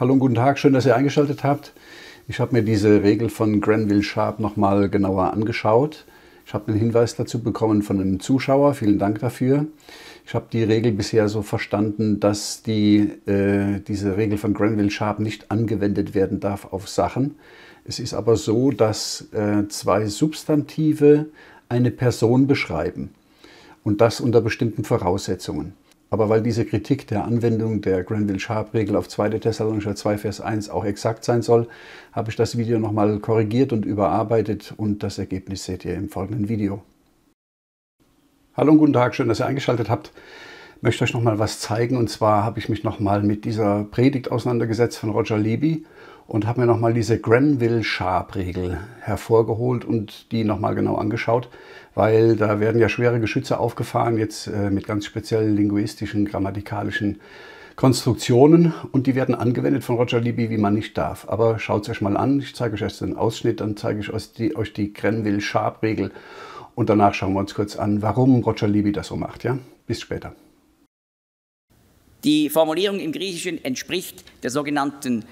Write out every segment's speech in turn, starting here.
Hallo und guten Tag, schön, dass ihr eingeschaltet habt. Ich habe mir diese Regel von Granville Sharp nochmal genauer angeschaut. Ich habe einen Hinweis dazu bekommen von einem Zuschauer, vielen Dank dafür. Ich habe die Regel bisher so verstanden, dass die, äh, diese Regel von Granville Sharp nicht angewendet werden darf auf Sachen. Es ist aber so, dass äh, zwei Substantive eine Person beschreiben und das unter bestimmten Voraussetzungen. Aber weil diese Kritik der Anwendung der Granville-Sharp-Regel auf 2. Thessalonicher 2, Vers 1 auch exakt sein soll, habe ich das Video nochmal korrigiert und überarbeitet und das Ergebnis seht ihr im folgenden Video. Hallo und guten Tag, schön, dass ihr eingeschaltet habt. Ich möchte euch nochmal was zeigen und zwar habe ich mich nochmal mit dieser Predigt auseinandergesetzt von Roger Levy und habe mir nochmal diese Granville-Sharp-Regel hervorgeholt und die nochmal genau angeschaut, weil da werden ja schwere Geschütze aufgefahren, jetzt äh, mit ganz speziellen linguistischen, grammatikalischen Konstruktionen und die werden angewendet von Roger Libby, wie man nicht darf. Aber schaut es euch mal an, ich zeige euch erst den Ausschnitt, dann zeige ich euch die, euch die Granville-Sharp-Regel und danach schauen wir uns kurz an, warum Roger Libby das so macht. Ja? Bis später. Die Formulierung im Griechischen entspricht der sogenannten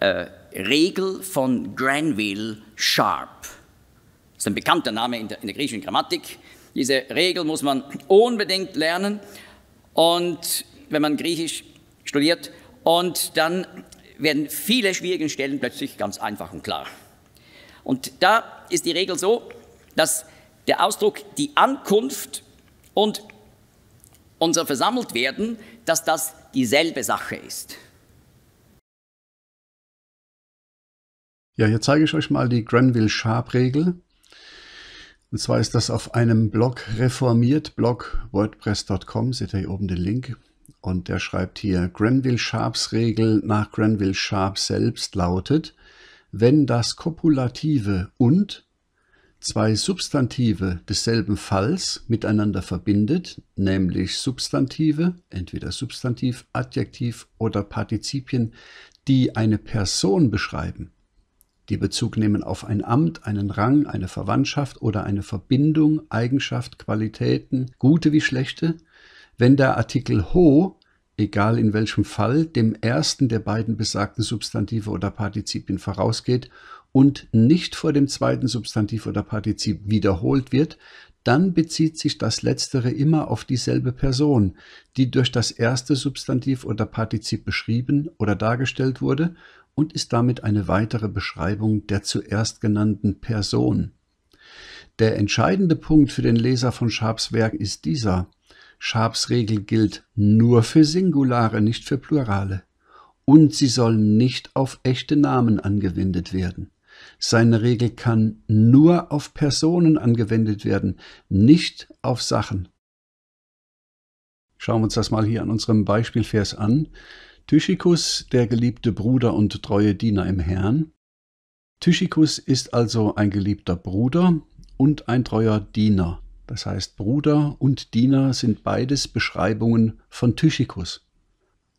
äh, Regel von Granville Sharp. Das ist ein bekannter Name in der, in der griechischen Grammatik. Diese Regel muss man unbedingt lernen und wenn man Griechisch studiert und dann werden viele schwierige Stellen plötzlich ganz einfach und klar. Und da ist die Regel so, dass der Ausdruck die Ankunft und unser Versammeltwerden, dass das dieselbe Sache ist. Ja, hier zeige ich euch mal die Granville-Sharp-Regel. Und zwar ist das auf einem Blog reformiert, blog wordpress.com, seht ihr hier oben den Link. Und der schreibt hier, Granville-Sharps Regel nach Granville-Sharp selbst lautet, wenn das Kopulative und zwei Substantive desselben Falls miteinander verbindet, nämlich Substantive, entweder Substantiv, Adjektiv oder Partizipien, die eine Person beschreiben, die Bezug nehmen auf ein Amt, einen Rang, eine Verwandtschaft oder eine Verbindung, Eigenschaft, Qualitäten, gute wie schlechte, wenn der Artikel ho, egal in welchem Fall, dem ersten der beiden besagten Substantive oder Partizipien vorausgeht und nicht vor dem zweiten Substantiv oder Partizip wiederholt wird, dann bezieht sich das Letztere immer auf dieselbe Person, die durch das erste Substantiv oder Partizip beschrieben oder dargestellt wurde und ist damit eine weitere Beschreibung der zuerst genannten Person. Der entscheidende Punkt für den Leser von Sharps Werk ist dieser. Sharps Regel gilt nur für Singulare, nicht für Plurale. Und sie soll nicht auf echte Namen angewendet werden. Seine Regel kann nur auf Personen angewendet werden, nicht auf Sachen. Schauen wir uns das mal hier an unserem Beispielvers an. Tychikus, der geliebte Bruder und treue Diener im Herrn. Tychikus ist also ein geliebter Bruder und ein treuer Diener. Das heißt, Bruder und Diener sind beides Beschreibungen von Tychikus.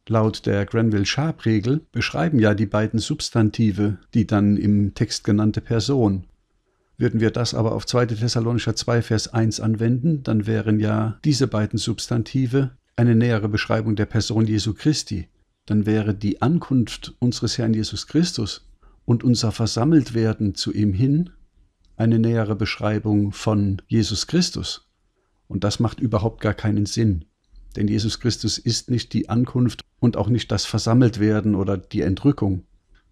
Laut der Granville-Sharp-Regel beschreiben ja die beiden Substantive die dann im Text genannte Person. Würden wir das aber auf 2. Thessalonicher 2, Vers 1 anwenden, dann wären ja diese beiden Substantive eine nähere Beschreibung der Person Jesu Christi dann wäre die Ankunft unseres Herrn Jesus Christus und unser Versammeltwerden zu ihm hin eine nähere Beschreibung von Jesus Christus. Und das macht überhaupt gar keinen Sinn. Denn Jesus Christus ist nicht die Ankunft und auch nicht das Versammeltwerden oder die Entrückung.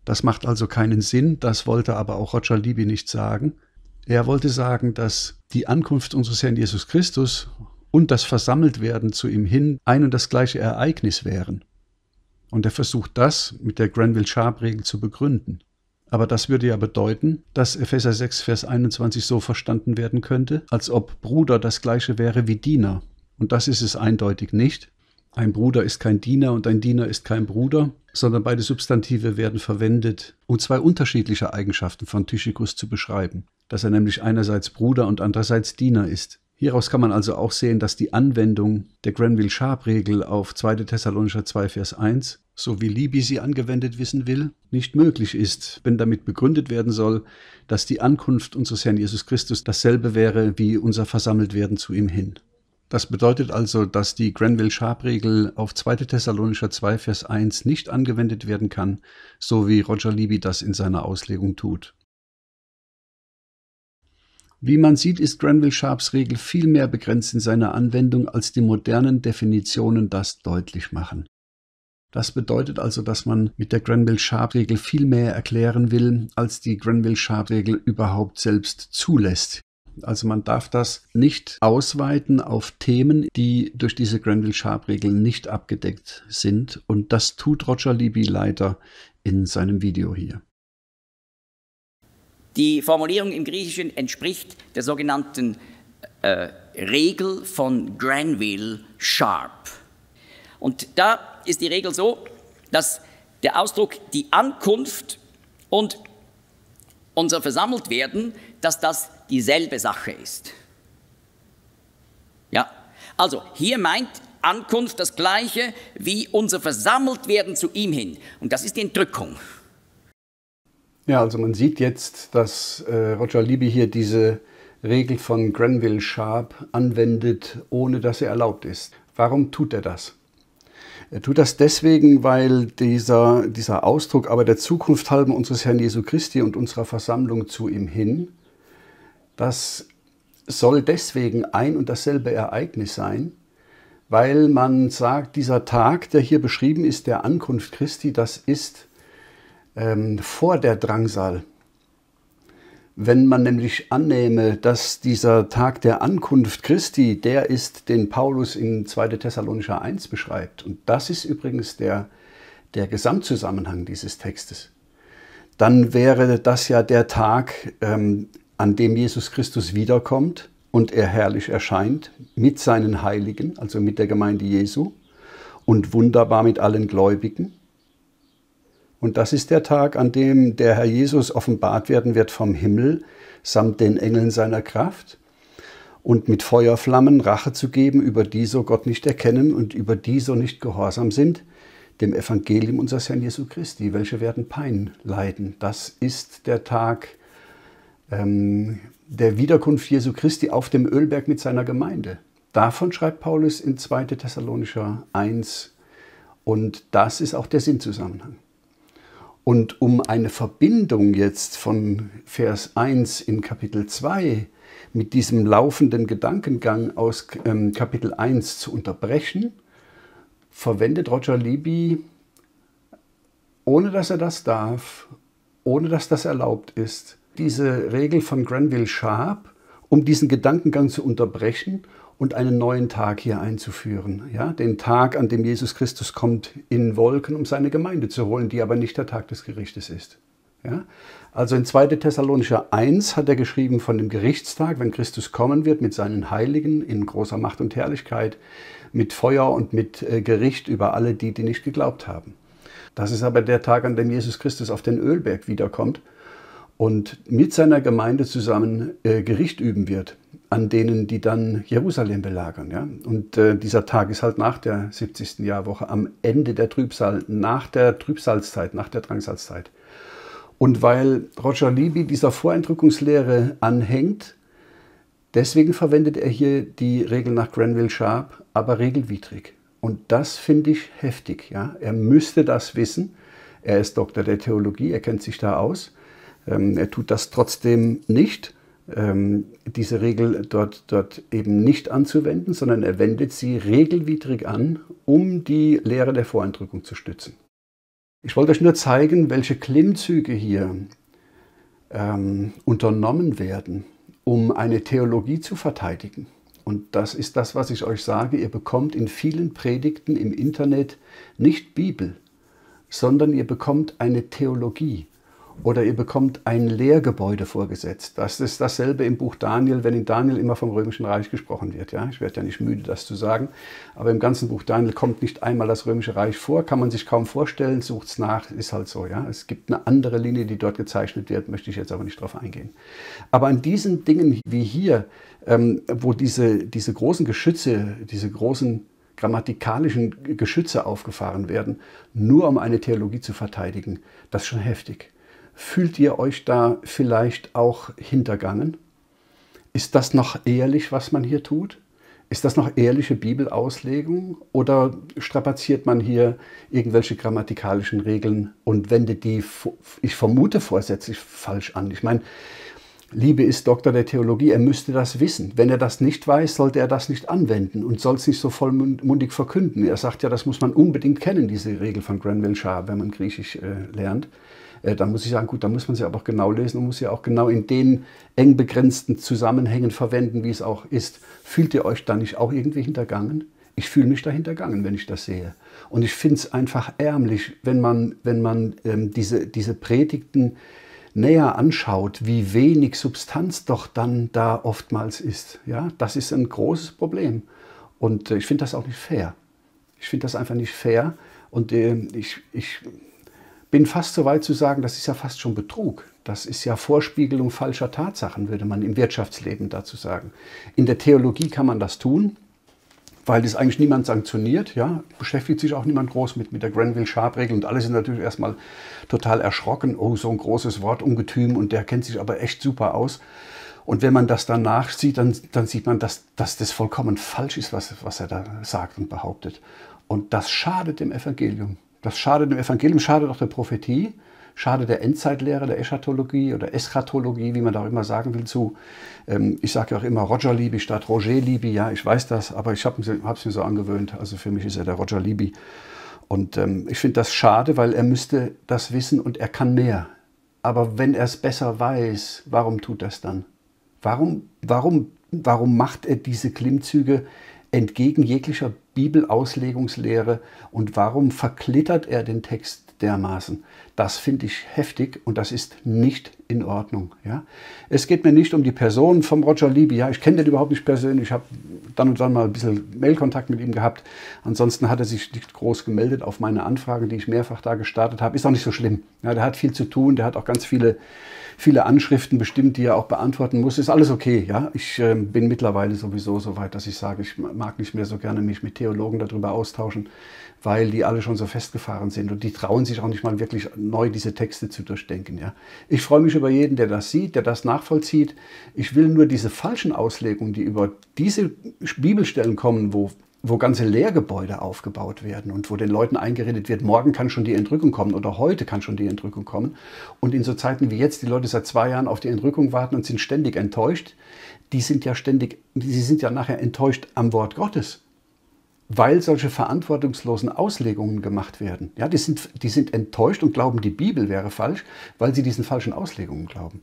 Das macht also keinen Sinn, das wollte aber auch Roger Libby nicht sagen. Er wollte sagen, dass die Ankunft unseres Herrn Jesus Christus und das Versammeltwerden zu ihm hin ein und das gleiche Ereignis wären. Und er versucht das mit der Granville-Sharp-Regel zu begründen. Aber das würde ja bedeuten, dass Epheser 6, Vers 21 so verstanden werden könnte, als ob Bruder das gleiche wäre wie Diener. Und das ist es eindeutig nicht. Ein Bruder ist kein Diener und ein Diener ist kein Bruder, sondern beide Substantive werden verwendet, um zwei unterschiedliche Eigenschaften von Tychicus zu beschreiben. Dass er nämlich einerseits Bruder und andererseits Diener ist. Hieraus kann man also auch sehen, dass die Anwendung der Granville-Sharp-Regel auf 2. Thessalonicher 2, Vers 1, so wie Libby sie angewendet wissen will, nicht möglich ist, wenn damit begründet werden soll, dass die Ankunft unseres Herrn Jesus Christus dasselbe wäre wie unser Versammeltwerden zu ihm hin. Das bedeutet also, dass die Granville-Sharp-Regel auf 2. Thessalonischer 2, Vers 1 nicht angewendet werden kann, so wie Roger Libby das in seiner Auslegung tut. Wie man sieht, ist Granville-Sharps Regel viel mehr begrenzt in seiner Anwendung, als die modernen Definitionen das deutlich machen. Das bedeutet also, dass man mit der Granville-Sharp-Regel viel mehr erklären will, als die Granville-Sharp-Regel überhaupt selbst zulässt. Also man darf das nicht ausweiten auf Themen, die durch diese Granville-Sharp-Regel nicht abgedeckt sind. Und das tut Roger Libby leider in seinem Video hier. Die Formulierung im Griechischen entspricht der sogenannten äh, Regel von Granville-Sharp. Und da ist die Regel so, dass der Ausdruck die Ankunft und unser Versammeltwerden, dass das dieselbe Sache ist. Ja, also hier meint Ankunft das gleiche wie unser Versammeltwerden zu ihm hin. Und das ist die Entrückung. Ja, also man sieht jetzt, dass äh, Roger Libby hier diese Regel von Granville Sharp anwendet, ohne dass er erlaubt ist. Warum tut er das? Er tut das deswegen, weil dieser, dieser Ausdruck aber der Zukunft halben unseres Herrn Jesu Christi und unserer Versammlung zu ihm hin, das soll deswegen ein und dasselbe Ereignis sein, weil man sagt, dieser Tag, der hier beschrieben ist, der Ankunft Christi, das ist ähm, vor der Drangsal. Wenn man nämlich annehme, dass dieser Tag der Ankunft Christi der ist, den Paulus in 2. Thessalonischer 1 beschreibt, und das ist übrigens der, der Gesamtzusammenhang dieses Textes, dann wäre das ja der Tag, ähm, an dem Jesus Christus wiederkommt und er herrlich erscheint mit seinen Heiligen, also mit der Gemeinde Jesu und wunderbar mit allen Gläubigen. Und das ist der Tag, an dem der Herr Jesus offenbart werden wird vom Himmel samt den Engeln seiner Kraft und mit Feuerflammen Rache zu geben über die so Gott nicht erkennen und über die so nicht gehorsam sind, dem Evangelium unseres Herrn Jesu Christi, welche werden Pein leiden. Das ist der Tag ähm, der Wiederkunft Jesu Christi auf dem Ölberg mit seiner Gemeinde. Davon schreibt Paulus in 2. Thessalonischer 1 und das ist auch der Sinnzusammenhang. Und um eine Verbindung jetzt von Vers 1 in Kapitel 2 mit diesem laufenden Gedankengang aus ähm, Kapitel 1 zu unterbrechen, verwendet Roger Libby, ohne dass er das darf, ohne dass das erlaubt ist, diese Regel von Granville Sharp, um diesen Gedankengang zu unterbrechen und einen neuen Tag hier einzuführen. Ja, den Tag, an dem Jesus Christus kommt in Wolken, um seine Gemeinde zu holen, die aber nicht der Tag des Gerichtes ist. Ja, also in 2. Thessalonischer 1 hat er geschrieben von dem Gerichtstag, wenn Christus kommen wird mit seinen Heiligen in großer Macht und Herrlichkeit, mit Feuer und mit äh, Gericht über alle die, die nicht geglaubt haben. Das ist aber der Tag, an dem Jesus Christus auf den Ölberg wiederkommt und mit seiner Gemeinde zusammen äh, Gericht üben wird an denen, die dann Jerusalem belagern. Ja? Und äh, dieser Tag ist halt nach der 70. Jahrwoche, am Ende der Trübsal, nach der Trübsalzeit, nach der Drangsalzeit. Und weil Roger Libby dieser Vorentrückungslehre anhängt, deswegen verwendet er hier die Regel nach Granville Sharp, aber regelwidrig. Und das finde ich heftig. Ja? Er müsste das wissen. Er ist Doktor der Theologie, er kennt sich da aus. Ähm, er tut das trotzdem nicht diese Regel dort, dort eben nicht anzuwenden, sondern er wendet sie regelwidrig an, um die Lehre der Voreindrückung zu stützen. Ich wollte euch nur zeigen, welche Klimmzüge hier ähm, unternommen werden, um eine Theologie zu verteidigen. Und das ist das, was ich euch sage. Ihr bekommt in vielen Predigten im Internet nicht Bibel, sondern ihr bekommt eine Theologie oder ihr bekommt ein Lehrgebäude vorgesetzt. Das ist dasselbe im Buch Daniel, wenn in Daniel immer vom Römischen Reich gesprochen wird. Ja? Ich werde ja nicht müde, das zu sagen. Aber im ganzen Buch Daniel kommt nicht einmal das Römische Reich vor, kann man sich kaum vorstellen, sucht es nach, ist halt so. Ja? Es gibt eine andere Linie, die dort gezeichnet wird, möchte ich jetzt aber nicht drauf eingehen. Aber an diesen Dingen wie hier, ähm, wo diese, diese großen Geschütze, diese großen grammatikalischen Geschütze aufgefahren werden, nur um eine Theologie zu verteidigen, das ist schon heftig. Fühlt ihr euch da vielleicht auch hintergangen? Ist das noch ehrlich, was man hier tut? Ist das noch ehrliche Bibelauslegung oder strapaziert man hier irgendwelche grammatikalischen Regeln und wendet die, ich vermute, vorsätzlich falsch an? Ich meine, Liebe ist Doktor der Theologie, er müsste das wissen. Wenn er das nicht weiß, sollte er das nicht anwenden und soll es nicht so vollmundig verkünden. Er sagt ja, das muss man unbedingt kennen, diese Regel von Granville Sharp, wenn man Griechisch äh, lernt. Äh, dann muss ich sagen, gut, da muss man sie aber auch genau lesen und muss sie auch genau in den eng begrenzten Zusammenhängen verwenden, wie es auch ist. Fühlt ihr euch da nicht auch irgendwie hintergangen? Ich fühle mich da hintergangen, wenn ich das sehe. Und ich finde es einfach ärmlich, wenn man, wenn man ähm, diese, diese Predigten näher anschaut, wie wenig Substanz doch dann da oftmals ist. Ja, das ist ein großes Problem. Und äh, ich finde das auch nicht fair. Ich finde das einfach nicht fair. Und äh, ich, ich bin fast so weit zu sagen, das ist ja fast schon Betrug. Das ist ja Vorspiegelung falscher Tatsachen, würde man im Wirtschaftsleben dazu sagen. In der Theologie kann man das tun weil das eigentlich niemand sanktioniert. Ja? Beschäftigt sich auch niemand groß mit, mit der Granville-Sharp-Regel und alle sind natürlich erstmal total erschrocken. Oh, so ein großes Wort, Ungetüm und der kennt sich aber echt super aus. Und wenn man das dann nachsieht, dann, dann sieht man, dass, dass das vollkommen falsch ist, was, was er da sagt und behauptet. Und das schadet dem Evangelium. Das schadet dem Evangelium, schadet auch der Prophetie schade der Endzeitlehre, der Eschatologie oder Eschatologie, wie man da auch immer sagen will, zu. Ähm, ich sage ja auch immer Roger Libby statt Roger Libby. Ja, ich weiß das, aber ich habe es mir so angewöhnt. Also für mich ist er der Roger Libby. Und ähm, ich finde das schade, weil er müsste das wissen und er kann mehr. Aber wenn er es besser weiß, warum tut es dann? Warum, warum, warum macht er diese Klimmzüge entgegen jeglicher Bibelauslegungslehre und warum verklittert er den Text dermaßen. Das finde ich heftig und das ist nicht in Ordnung. Ja? Es geht mir nicht um die Person vom Roger Libby. Ja, ich kenne den überhaupt nicht persönlich. Ich habe dann und dann mal ein bisschen Mailkontakt mit ihm gehabt. Ansonsten hat er sich nicht groß gemeldet auf meine Anfragen, die ich mehrfach da gestartet habe. Ist auch nicht so schlimm. Ja, der hat viel zu tun. Der hat auch ganz viele, viele Anschriften bestimmt, die er auch beantworten muss. Ist alles okay. Ja, ich äh, bin mittlerweile sowieso so weit, dass ich sage, ich mag nicht mehr so gerne mich mit Theologen darüber austauschen weil die alle schon so festgefahren sind und die trauen sich auch nicht mal wirklich neu diese Texte zu durchdenken. Ja. Ich freue mich über jeden, der das sieht, der das nachvollzieht. Ich will nur diese falschen Auslegungen, die über diese Bibelstellen kommen, wo wo ganze Lehrgebäude aufgebaut werden und wo den Leuten eingeredet wird, morgen kann schon die Entrückung kommen oder heute kann schon die Entrückung kommen. Und in so Zeiten wie jetzt, die Leute seit zwei Jahren auf die Entrückung warten und sind ständig enttäuscht, die sind ja ständig, die sind ja nachher enttäuscht am Wort Gottes weil solche verantwortungslosen Auslegungen gemacht werden. Ja, die sind, die sind enttäuscht und glauben, die Bibel wäre falsch, weil sie diesen falschen Auslegungen glauben.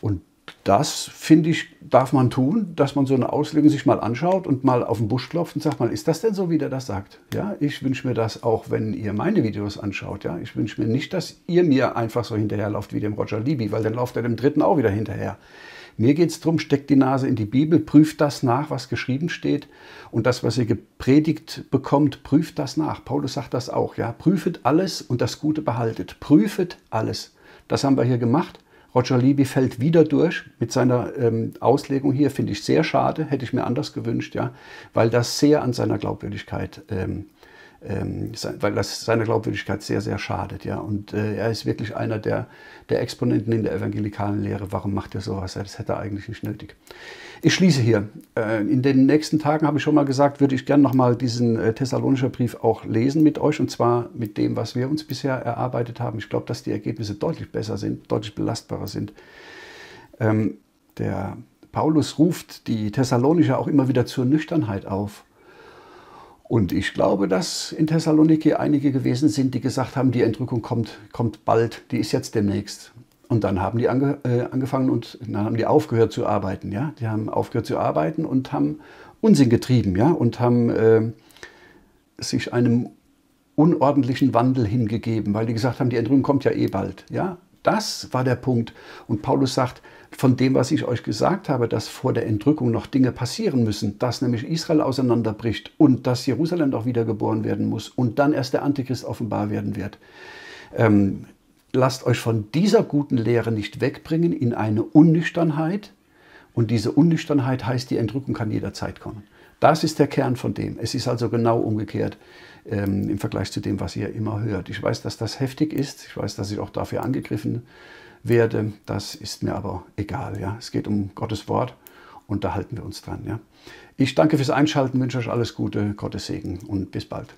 Und das, finde ich, darf man tun, dass man so eine Auslegung sich mal anschaut und mal auf den Busch klopft und sagt mal, ist das denn so, wie der das sagt? Ja, ich wünsche mir das auch, wenn ihr meine Videos anschaut. Ja, ich wünsche mir nicht, dass ihr mir einfach so hinterherlauft wie dem Roger Libby, weil dann lauft er dem Dritten auch wieder hinterher. Mir geht es darum, steckt die Nase in die Bibel, prüft das nach, was geschrieben steht. Und das, was ihr gepredigt bekommt, prüft das nach. Paulus sagt das auch, ja. Prüfet alles und das Gute behaltet. Prüfet alles. Das haben wir hier gemacht. Roger Libby fällt wieder durch mit seiner ähm, Auslegung hier, finde ich sehr schade, hätte ich mir anders gewünscht, ja, weil das sehr an seiner Glaubwürdigkeit ähm, ähm, weil das seiner Glaubwürdigkeit sehr, sehr schadet. Ja? Und äh, er ist wirklich einer der, der Exponenten in der evangelikalen Lehre. Warum macht er sowas? Das hätte er eigentlich nicht nötig. Ich schließe hier. Äh, in den nächsten Tagen, habe ich schon mal gesagt, würde ich gerne nochmal diesen äh, Thessalonischer Brief auch lesen mit euch und zwar mit dem, was wir uns bisher erarbeitet haben. Ich glaube, dass die Ergebnisse deutlich besser sind, deutlich belastbarer sind. Ähm, der Paulus ruft die Thessalonicher auch immer wieder zur Nüchternheit auf. Und ich glaube, dass in Thessaloniki einige gewesen sind, die gesagt haben, die Entrückung kommt, kommt bald, die ist jetzt demnächst. Und dann haben die ange, äh, angefangen und dann haben die aufgehört zu arbeiten. Ja? Die haben aufgehört zu arbeiten und haben Unsinn getrieben ja? und haben äh, sich einem unordentlichen Wandel hingegeben, weil die gesagt haben, die Entrückung kommt ja eh bald. Ja? Das war der Punkt. Und Paulus sagt, von dem, was ich euch gesagt habe, dass vor der Entrückung noch Dinge passieren müssen, dass nämlich Israel auseinanderbricht und dass Jerusalem doch wiedergeboren werden muss und dann erst der Antichrist offenbar werden wird. Ähm, lasst euch von dieser guten Lehre nicht wegbringen in eine Unnüchternheit. Und diese Unnüchternheit heißt, die Entrückung kann jederzeit kommen. Das ist der Kern von dem. Es ist also genau umgekehrt ähm, im Vergleich zu dem, was ihr immer hört. Ich weiß, dass das heftig ist. Ich weiß, dass ich auch dafür angegriffen werde. Das ist mir aber egal. Ja? Es geht um Gottes Wort und da halten wir uns dran. Ja. Ich danke fürs Einschalten, wünsche euch alles Gute, Gottes Segen und bis bald.